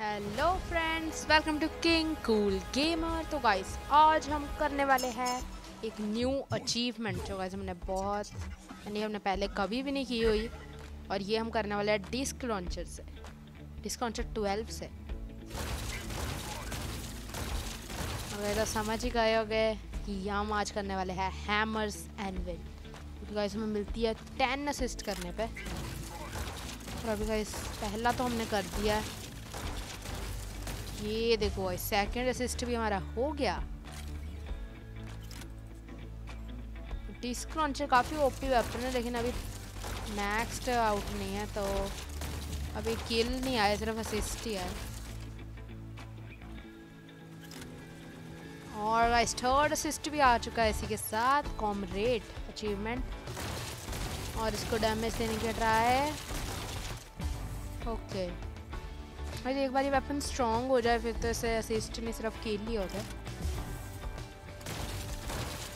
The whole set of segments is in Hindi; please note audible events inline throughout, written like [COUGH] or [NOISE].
Hello friends welcome to king cool gamer तो गाइस आज हम करने वाले हैं एक न्यू अचीवमेंट जो गाइस हमने बहुत, यानी हमने पहले कभी भी नहीं की हुई। और ये हम करने वाले हैं डिस्क लॉन्चर से। डिस्क लॉन्चर ट्वेल्व से। अगर तो समझ ही गए गए कि हम आज करने वाले हैं हैमर्स एंड विल क्योंकि गाइस हमें मिलती है टेन असिस्ट करने पे। और अभी गाइस पहला तो हमने कर दिया है। ये देखो सेकंड असिस्ट भी हमारा हो गया। डिस्क लॉन्चर काफ़ी ओपी वेपन है, लेकिन अभी नेक्स्ट आउट नहीं है तो अभी किल नहीं आया, सिर्फ़ असिस्ट ही आया। और गाइस थर्ड असिस्ट भी आ चुका है इसी के साथ कॉमरेड अचीवमेंट और इसको डैमेज देने की ट्राई ओके okay. भाई एक बार ये वेपन स्ट्रॉन्ग हो जाए, फिर तो ऐसे असिस्ट नहीं सिर्फ़ किल ही होता है।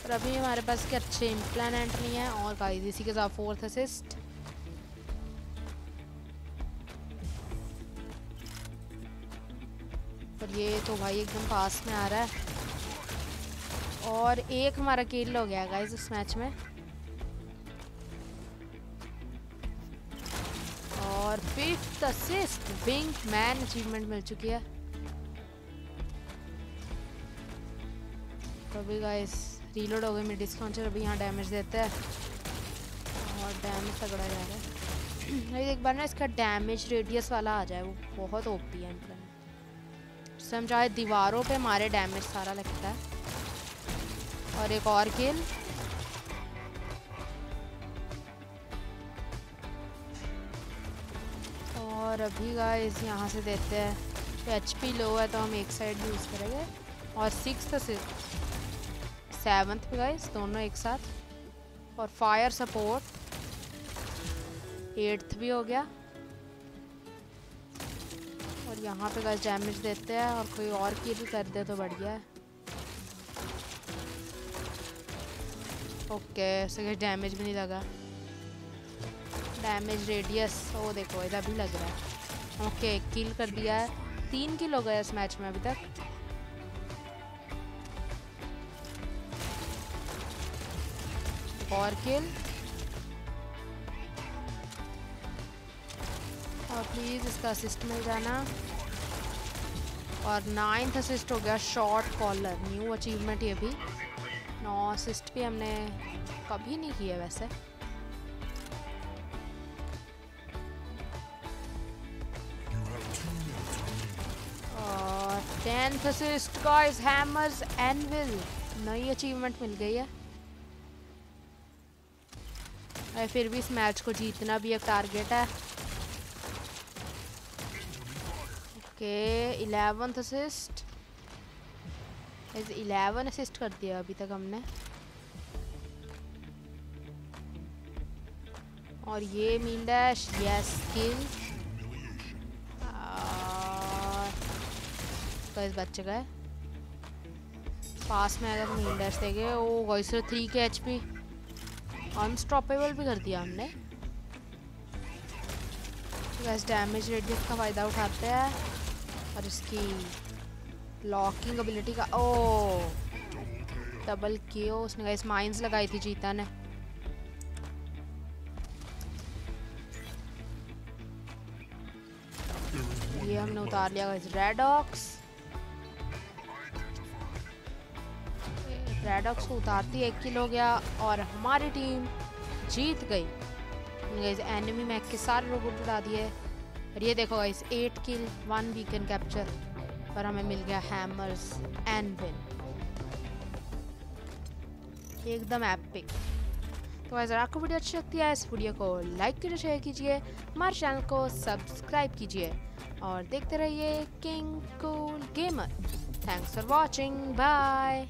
और अभी हमारे पास के अच्छे इम्प्लानेंट नहीं है, और गाइस इसी के साथ फोर्थ असिस्ट और ये तो भाई एकदम पास में आ रहा है। और एक हमारा किल हो गया गाइस इस मैच में। Fifth assist wingman achievement मिल चुकी है। तो अभी गाइस रीलोड हो गई मेरी डिस्काउंटर अभी यहाँ डैमेज देता है। और डैमेज तगड़ा जा रहा है। [CLEARS THROAT] एक बार ना इसका डैमेज रेडियस वाला आ जाए, वो बहुत ओपी है उससे हम चाहे दीवारों पे मारे डैमेज सारा लगता है। और एक और किल और अभी गाइस यहाँ से देते हैं। तो एच पी लो है तो हम एक साइड यूज़ करेंगे। और सिक्स से सेवन्थ भी गाइस दोनों एक साथ। और फायर सपोर्ट एट्थ भी हो गया। और यहाँ पे गाइस डैमेज देते हैं और कोई और की भी कर दे तो बढ़िया है। ओके ऐसे डैमेज भी नहीं लगा। डैमेज रेडियस वो देखो, इधर भी लग रहा है। ओके किल कर दिया है। तीन किल हो गए इस मैच में अभी तक। और किल और प्लीज़ इसका असिस्ट मिल जाना। और नाइन्थ असिस्ट हो गया शॉर्ट कॉलर न्यू अचीवमेंट ये भी। नौ असिस्ट भी हमने कभी नहीं किया वैसे। गाइस हैमर्स एनविल, नई अचीवमेंट मिल गई है। और फिर भी इस मैच को जीतना भी एक टारगेट है। Okay eleventh assist eleven assist कर दिया अभी तक हमने। और ये मीन डैश यस किल का इस बच्चे का है। पास में हम इंडस देखे ओ वॉइस थ्री के एच पी अनस्टॉपेबल भी कर दिया हमने। वैसे डैमेज रेडियस का फ़ायदा उठाते हैं। और इसकी लॉकिंग एबिलिटी का ओ! डबल कियो उसने गाइस माइंस लगाई थी जीता ने। ये हमने उतार लिया गाइस रेड ऑक्स रेडॉक्स को उतारती एक किल हो गया और हमारी टीम जीत गई। एनिमी मैक के सारे रोबोट उड़ा दिए और ये देखो guys eight kill one weekend capture पर हमें मिल गया हैमर्स एंड विन एकदम एपिक तो अगर आपको वीडियो अच्छी लगती है, इस वीडियो को लाइक कीजिए शेयर कीजिए, हमारे चैनल को सब्सक्राइब कीजिए, और देखते रहिए king cool gamer thanks for watching bye